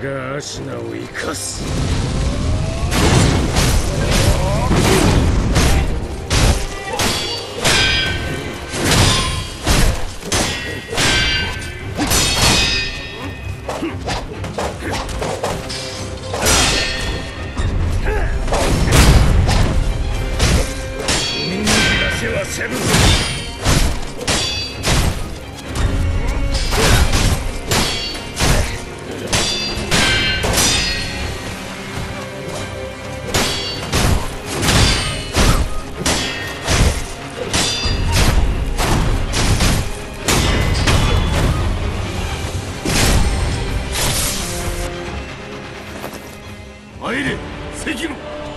俺がアシナを生かす。海にらせはせぬぞ関野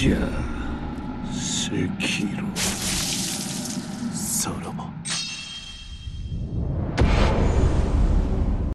じゃあ赤色。